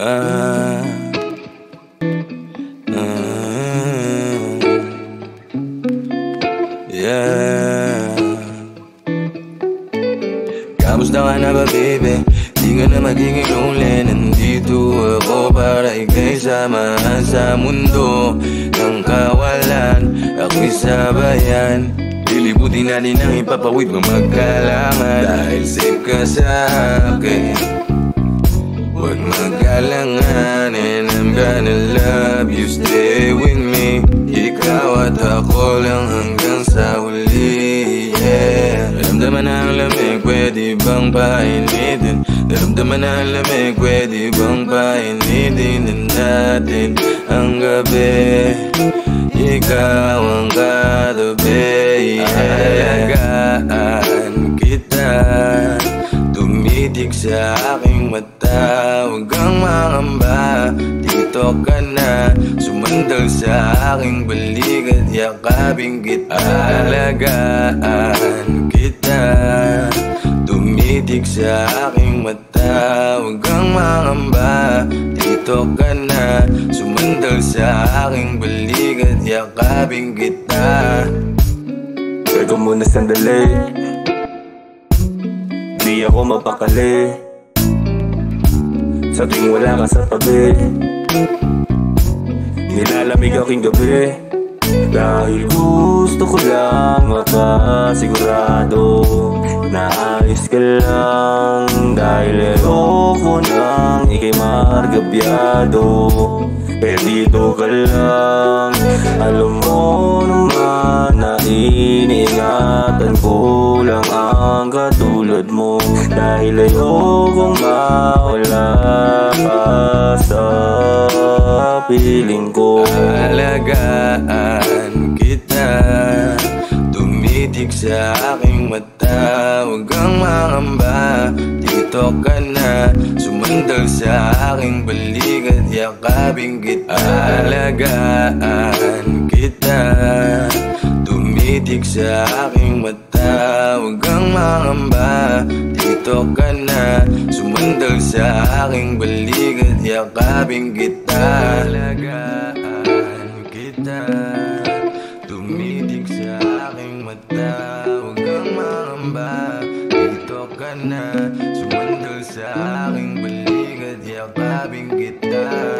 Ah, ah, yeah. Kamusta ka na ba baby? Di ka na magiging lonely. Nandito ako para ikay samahan sa mundo. Ng kawalan Ako'y sabayan. Lilibutin natin ang ipapawid mo magkalangan Dahil safe ka sa akin Huwag magalangan And I'm gonna love you Stay with me. Ikaw at ako lang hanggang sa huli Yeah Naramdaman na ang lamig Pwede bang painitin Naramdaman na ang lamig Pwede bang painitin natin Ang gabi Ikaw ang katabi Alagaan Tumitig sa aking mata. Huwag kang mangamba Dito ka na. Sumandal sa aking balik At yakapin kita. Alagaan kita. Tumitig sa aking mata. Huwag kang mangamba Dito ka na. Sumandal sa aking balik At yakapin kita. Teka muna sandali Di ako mapakali. Sa tuwing wala ka sa tabi Nilalamig aking gabi. Dahil gusto ko lang makasigurado Naayos ka lang. Dahil ayoko nang ikay margabyado. Eh dito ka lang. Alam mo naman na iniingatan ko lang ang katulad mo Dahil ayokong mawala ka sa piling ko. Alagaan kita Tumitig sa aking mata. Huwag kang mangamba Dito ka na. Sumandal sa aking balik At yakapin kita. Alagaan kita Tumitig sa aking mata pangamba Dito ka na. Sumandal sa aking balikat Yakapin kita. Talagaan kita. Tumitig sa aking mata. Huwag kang mangamba Dito ka na. Sumandal sa aking balikat Yakapin kita.